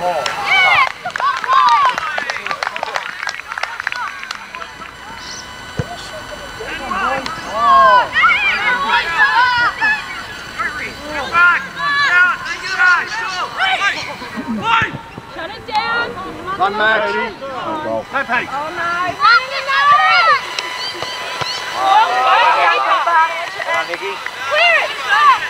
oh. Shut it down. Run, Max. Oh, no, Oh, no. Oh, Nicky. Clear it! Stop!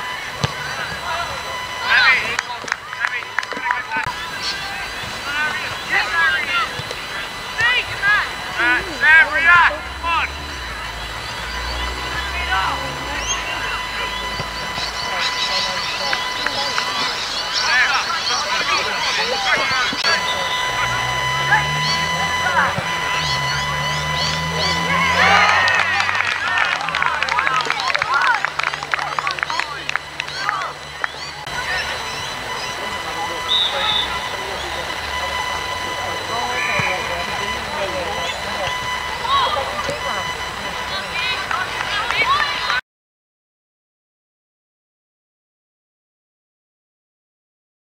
Sarah, react!